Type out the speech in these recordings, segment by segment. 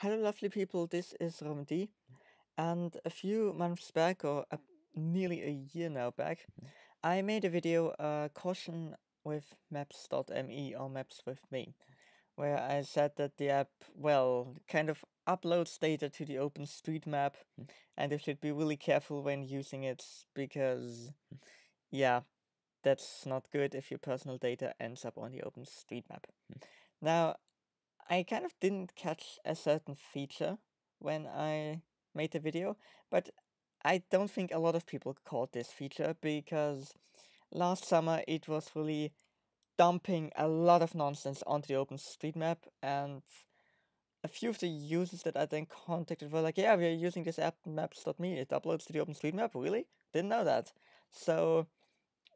Hello, lovely people. This is RobinD, and a few months back, or uh, nearly a year now back, I made a video, uh, caution with maps.me or maps with me, where I said that the app, well, kind of uploads data to the OpenStreetMap, and you should be really careful when using it because, yeah, that's not good if your personal data ends up on the OpenStreetMap. Now, I kind of didn't catch a certain feature when I made the video, but I don't think a lot of people caught this feature because last summer it was really dumping a lot of nonsense onto the OpenStreetMap and a few of the users that I then contacted were like, yeah, we're using this app maps.me, it uploads to the OpenStreetMap, really? Didn't know that. So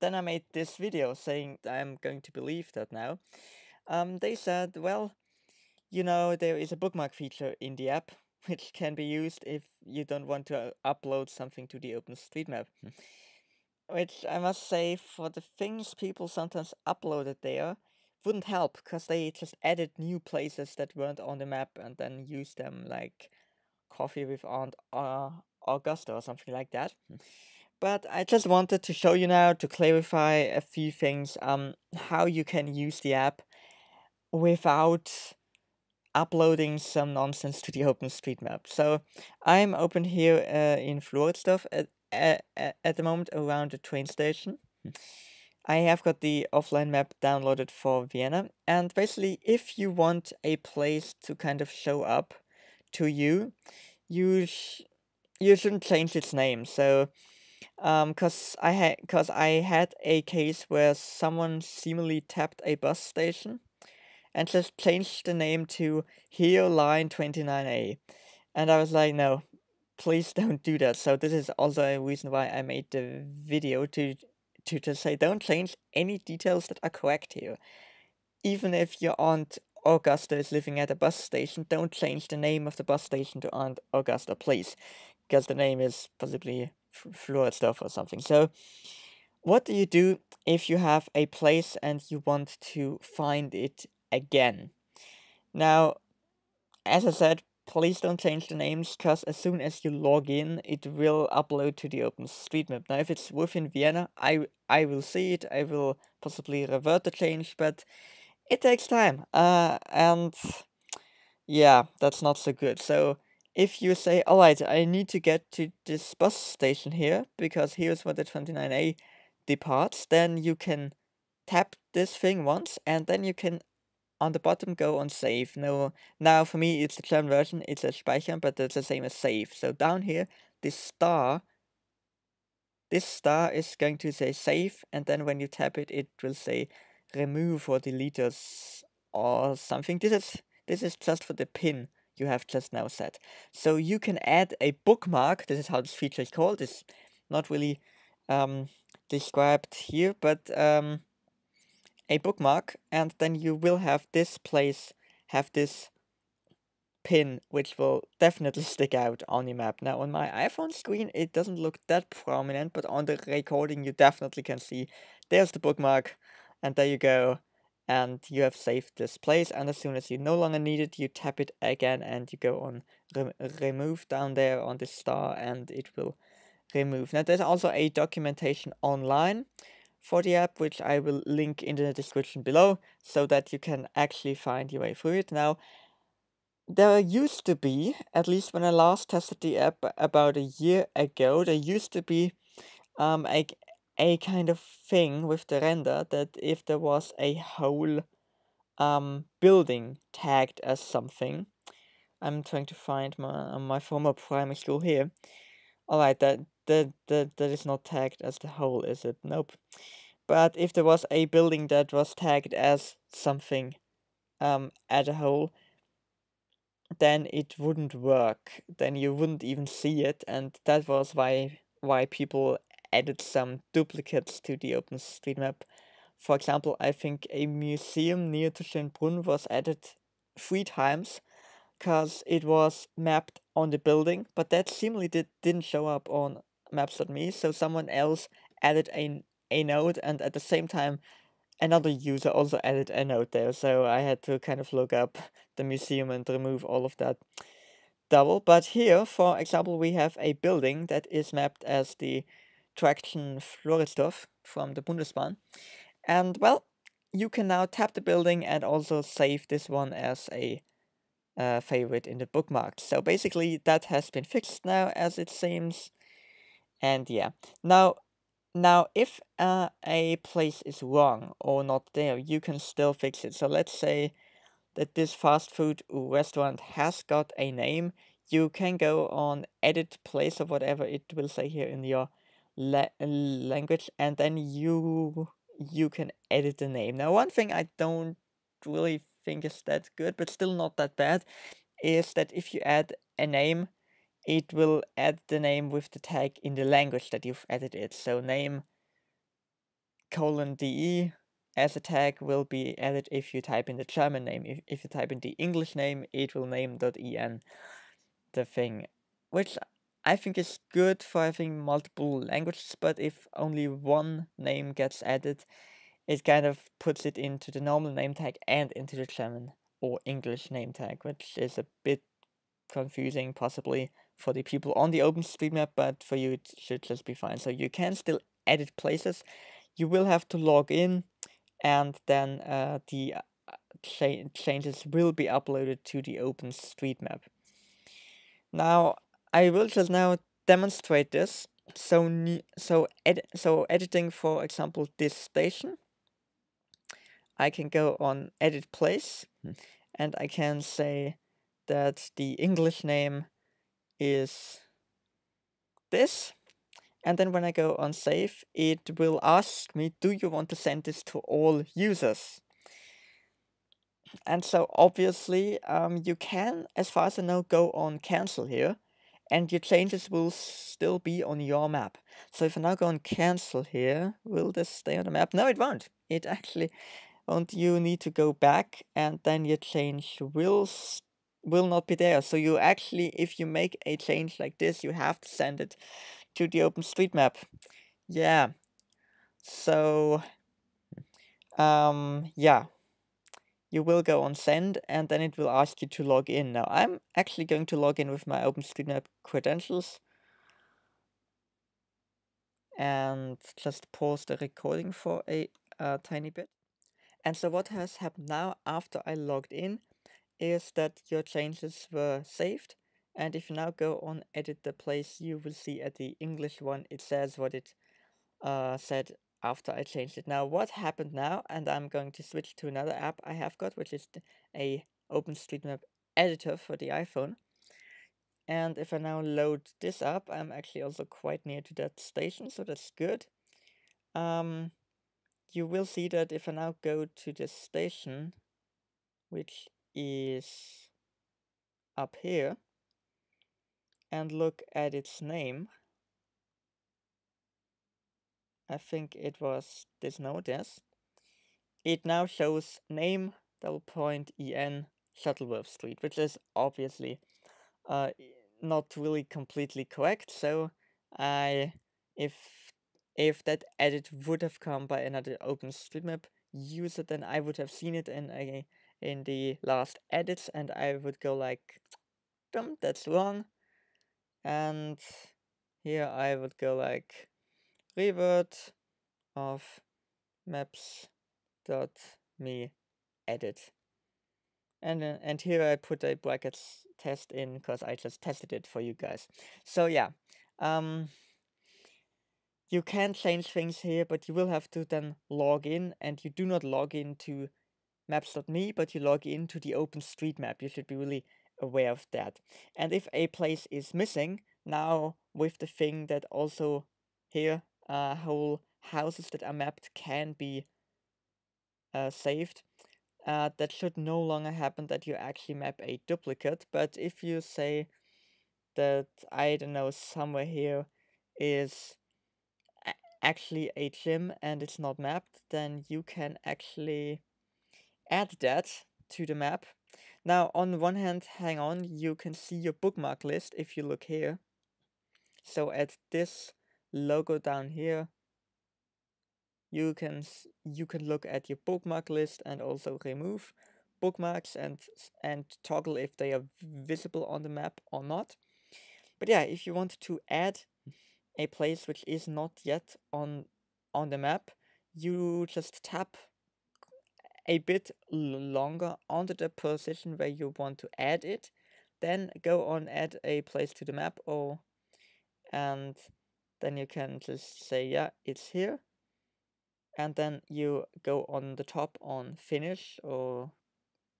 then I made this video saying I'm going to believe that now. Um, they said, well, you know, there is a bookmark feature in the app, which can be used if you don't want to uh, upload something to the OpenStreetMap. which I must say, for the things people sometimes uploaded there, wouldn't help, because they just added new places that weren't on the map and then used them, like Coffee with Aunt uh, Augusta or something like that. But I just wanted to show you now to clarify a few things, um, how you can use the app without uploading some nonsense to the OpenStreetMap. So I'm open here uh, in Floridsdorf at, at, at the moment around the train station. I have got the offline map downloaded for Vienna and basically if you want a place to kind of show up to you, you sh you shouldn't change its name. So um cuz I had cuz I had a case where someone seemingly tapped a bus station and just changed the name to Here Line 29A. And I was like, no, please don't do that. So this is also a reason why I made the video to to just say don't change any details that are correct here. Even if your aunt Augusta is living at a bus station, don't change the name of the bus station to Aunt Augusta, please. Because the name is possibly Floridsdorf or something. So what do you do if you have a place and you want to find it again. Now, as I said, please don't change the names because as soon as you log in, it will upload to the OpenStreetMap. Now, if it's within Vienna, I, I will see it, I will possibly revert the change, but it takes time. Uh, and yeah, that's not so good. So if you say, alright, I need to get to this bus station here, because here's where the 29A departs, then you can tap this thing once, and then you can on the bottom go on save. No, now for me it's the German version, it's a speichern, but it's the same as save. So down here, this star, this star is going to say save, and then when you tap it, it will say remove or delete us or something. This is this is just for the pin you have just now set. So you can add a bookmark. This is how this feature is called. It's not really um, described here, but um, a bookmark and then you will have this place have this pin which will definitely stick out on your map. Now on my iPhone screen it doesn't look that prominent but on the recording you definitely can see there's the bookmark and there you go and you have saved this place and as soon as you no longer need it you tap it again and you go on re remove down there on the star and it will remove. Now there's also a documentation online for the app, which I will link in the description below so that you can actually find your way through it. Now, there used to be, at least when I last tested the app about a year ago, there used to be um, a, a kind of thing with the render that if there was a whole um, building tagged as something, I'm trying to find my my former primary school here. Alright, that that that that is not tagged as the whole, is it? Nope. But if there was a building that was tagged as something um as a whole, then it wouldn't work. Then you wouldn't even see it, and that was why why people added some duplicates to the OpenStreetMap. For example, I think a museum near to Schönbrunn was added three times because it was mapped on the building, but that seemingly did, didn't show up on maps.me, so someone else added a, a node and at the same time another user also added a node there, so I had to kind of look up the museum and remove all of that double. But here, for example, we have a building that is mapped as the Traction Floridsdorf from the Bundesbahn. And well, you can now tap the building and also save this one as a uh, favorite in the bookmarks. So basically that has been fixed now as it seems. And yeah, now now if uh, a place is wrong or not there, you can still fix it. So let's say that this fast food restaurant has got a name. You can go on edit place or whatever it will say here in your la language and then you you can edit the name. Now one thing I don't really think is that good, but still not that bad, is that if you add a name, it will add the name with the tag in the language that you've added it. So name colon de as a tag will be added if you type in the German name. If, if you type in the English name, it will name .en the thing, which I think is good for having multiple languages, but if only one name gets added, it kind of puts it into the normal name tag and into the German or English name tag, which is a bit confusing possibly for the people on the OpenStreetMap, but for you it should just be fine. So you can still edit places. You will have to log in and then uh, the uh, cha changes will be uploaded to the OpenStreetMap. Now, I will just now demonstrate this. So, so, ed so editing, for example, this station I can go on edit place hmm. and I can say that the English name is this. And then when I go on save, it will ask me, do you want to send this to all users? And so obviously um, you can, as far as I know, go on cancel here and your changes will still be on your map. So if I now go on cancel here, will this stay on the map? No, it won't. It actually and you need to go back and then your change will will not be there. So you actually, if you make a change like this, you have to send it to the OpenStreetMap. Yeah. So, um, yeah. You will go on send and then it will ask you to log in. Now, I'm actually going to log in with my OpenStreetMap credentials. And just pause the recording for a uh, tiny bit. And so what has happened now after I logged in is that your changes were saved. And if you now go on edit the place, you will see at the English one, it says what it uh, said after I changed it. Now what happened now, and I'm going to switch to another app I have got, which is a OpenStreetMap editor for the iPhone. And if I now load this up, I'm actually also quite near to that station, so that's good. Um, you will see that if I now go to this station, which is up here, and look at its name, I think it was this yes. It now shows name double point en Shuttleworth Street, which is obviously uh, not really completely correct. So I, if if that edit would have come by another OpenStreetMap user, then I would have seen it in a in the last edits, and I would go like, "Dumb, that's wrong," and here I would go like, "revert of maps dot me edit," and uh, and here I put a brackets test in because I just tested it for you guys. So yeah, um you can change things here, but you will have to then log in, and you do not log into maps.me, but you log into the OpenStreetMap. You should be really aware of that. And if a place is missing, now with the thing that also here, uh, whole houses that are mapped can be uh, saved, uh, that should no longer happen that you actually map a duplicate. But if you say that, I don't know, somewhere here is actually a gym and it's not mapped, then you can actually add that to the map. Now, on one hand, hang on, you can see your bookmark list if you look here. So at this logo down here, you can you can look at your bookmark list and also remove bookmarks and and toggle if they are visible on the map or not. But yeah, if you want to add a place which is not yet on on the map, you just tap a bit longer onto the position where you want to add it, then go on add a place to the map or and then you can just say yeah it's here and then you go on the top on finish or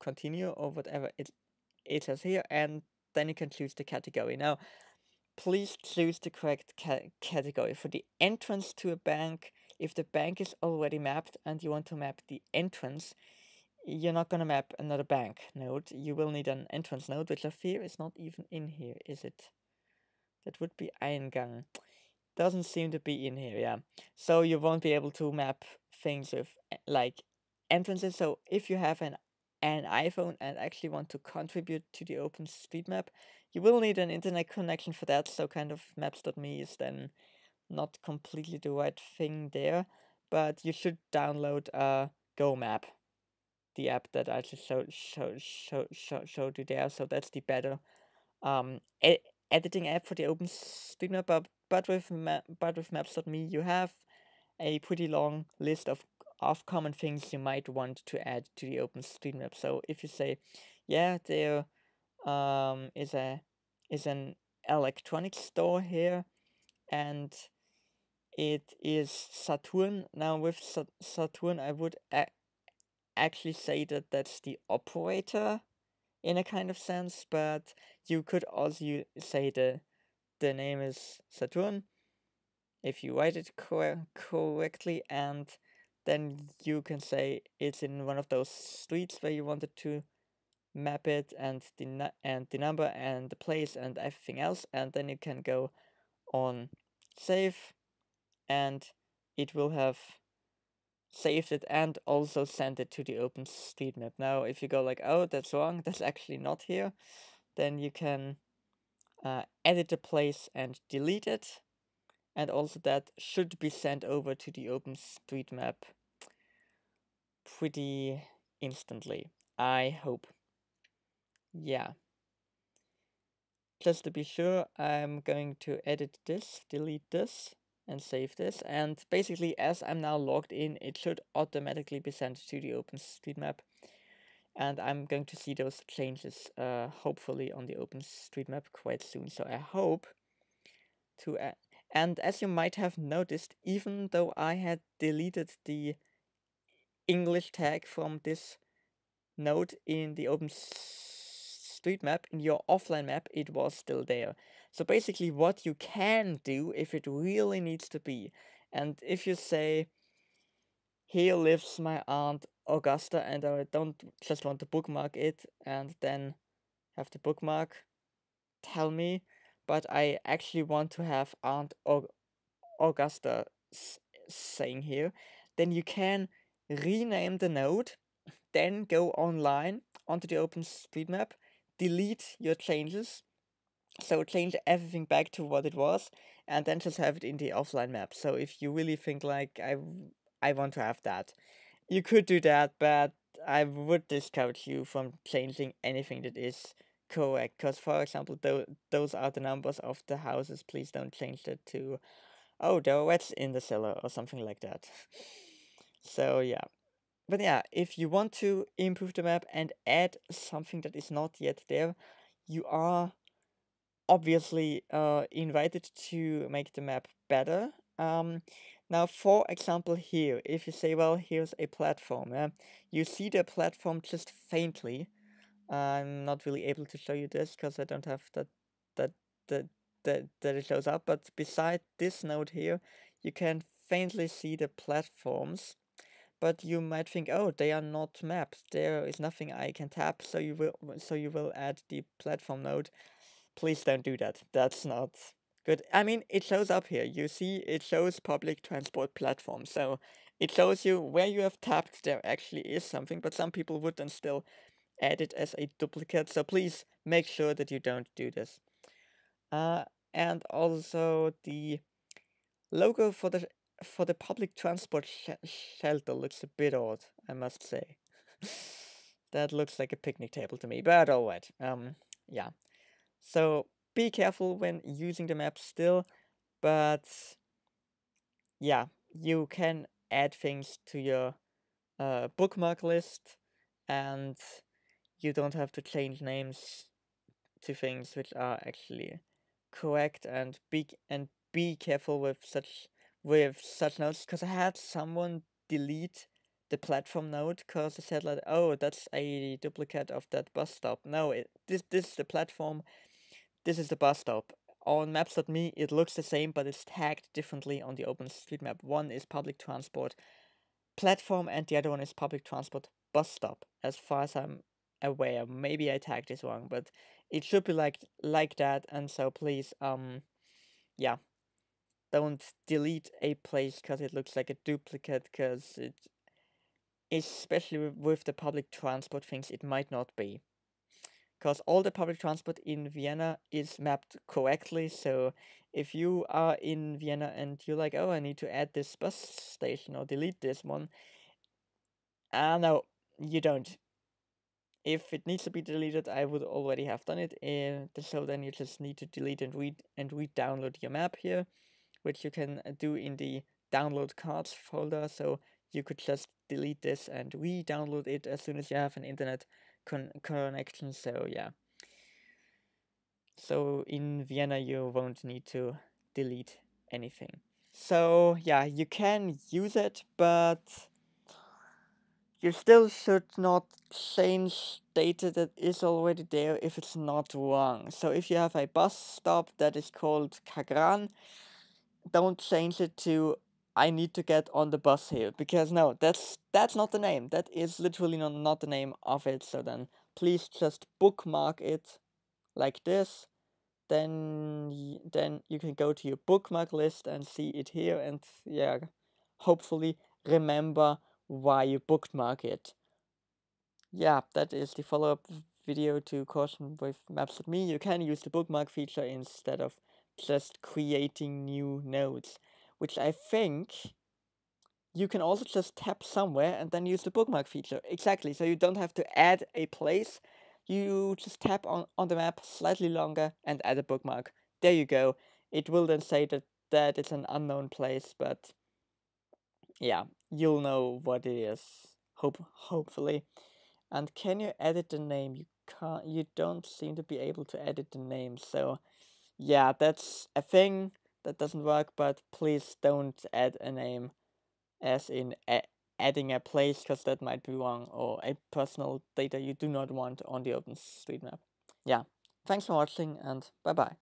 continue or whatever it it says here and then you can choose the category. Now please choose the correct ca category. For the entrance to a bank if the bank is already mapped and you want to map the entrance you're not going to map another bank node you will need an entrance node which i fear is not even in here is it that would be Eingang doesn't seem to be in here, yeah. So you won't be able to map things with eh, like entrances. So if you have an an iPhone and actually want to contribute to the OpenStreetMap, you will need an internet connection for that. So kind of maps.me is then not completely the right thing there, but you should download uh GoMap, the app that I just showed show, show, show, showed you there. So that's the better um e editing app for the OpenStreetMap, but but with ma- but with Maps.me you have a pretty long list of of common things you might want to add to the OpenStreetMap. So if you say, yeah, there um, is a is an electronics store here, and it is Saturn. Now with Saturn, I would actually say that that's the operator in a kind of sense, but you could also say the the name is Saturn if you write it cor- correctly and then you can say it's in one of those streets where you wanted to map it and the and the number and the place and everything else and then you can go on save and it will have saved it and also sent it to the OpenStreetMap. Now if you go like oh that's wrong that's actually not here then you can uh, edit the place and delete it. And also that should be sent over to the OpenStreetMap pretty instantly. I hope. Yeah. Just to be sure, I'm going to edit this, delete this, and save this. And basically, as I'm now logged in, it should automatically be sent to the OpenStreetMap and I'm going to see those changes uh, hopefully on the OpenStreetMap quite soon. So I hope to, uh, and as you might have noticed, even though I had deleted the English tag from this node in the OpenStreetMap, in your offline map, it was still there. So basically what you can do if it really needs to be, and if you say, here lives my aunt Augusta and I don't just want to bookmark it and then have the bookmark tell me, but I actually want to have Aunt Augusta saying here, then you can rename the node, then go online onto the OpenStreetMap, delete your changes, so change everything back to what it was, and then just have it in the offline map. So if you really think like I I want to have that, you could do that, but I would discourage you from changing anything that is correct. Because, for example, th- those are the numbers of the houses. Please don't change that to, oh, there are rats in the cellar or something like that. so, yeah. But yeah, if you want to improve the map and add something that is not yet there, you are obviously uh, invited to make the map better. Um, now, for example, here, if you say, well, here's a platform, you see the platform just faintly. I'm not really able to show you this because I don't have that that that that that it shows up. But beside this node here, you can faintly see the platforms. But you might think, oh, they are not mapped. There is nothing I can tap. So you will so you will add the platform node. Please don't do that. That's not Good. I mean, it shows up here. You see, it shows public transport platform. So it shows you where you have tapped, there actually is something, but some people would then still add it as a duplicate. So please make sure that you don't do this. Uh, and also the logo for the for the public transport sh shelter looks a bit odd, I must say. that looks like a picnic table to me, but alright. Um, yeah. So be careful when using the map still, but yeah, you can add things to your uh, bookmark list and you don't have to change names to things which are actually correct and be and be careful with such with such notes because I had someone delete the platform node because they said like oh that's a duplicate of that bus stop. No it this this is the platform this is the bus stop. On maps.me it looks the same but it's tagged differently on the OpenStreetMap. One is public transport platform and the other one is public transport bus stop as far as I'm aware. Maybe I tagged this wrong but it should be like like that and so please um yeah don't delete a place because it looks like a duplicate because it especially with, the public transport things it might not be because all the public transport in Vienna is mapped correctly so if you are in Vienna and you're like oh I need to add this bus station or delete this one ah uh, no you don't if it needs to be deleted, I would already have done it. Uh, so then you just need to delete and read and re-download your map here, which you can uh, do in the download cards folder. So you could just delete this and re-download it as soon as you have an internet con connection. So yeah. So in Vienna, you won't need to delete anything. So yeah, you can use it, but you still should not change data that is already there if it's not wrong. So if you have a bus stop that is called Kagran, don't change it to I need to get on the bus here because no, that's that's not the name. That is literally not, not the name of it. So then please just bookmark it like this. Then then you can go to your bookmark list and see it here and yeah, hopefully remember why you bookmark it. Yeah, that is the follow-up video to caution with Maps.me. You can use the bookmark feature instead of just creating new nodes, which I think you can also just tap somewhere and then use the bookmark feature. Exactly, so you don't have to add a place. You just tap on, on the map slightly longer and add a bookmark. There you go. It will then say that, that it's an unknown place, but yeah, you'll know what it is. Hope hopefully. And can you edit the name? You can't you don't seem to be able to edit the name, so yeah, that's a thing that doesn't work, but please don't add a name as in adding a place because that might be wrong or a personal data you do not want on the OpenStreetMap. Yeah, thanks for watching and bye bye.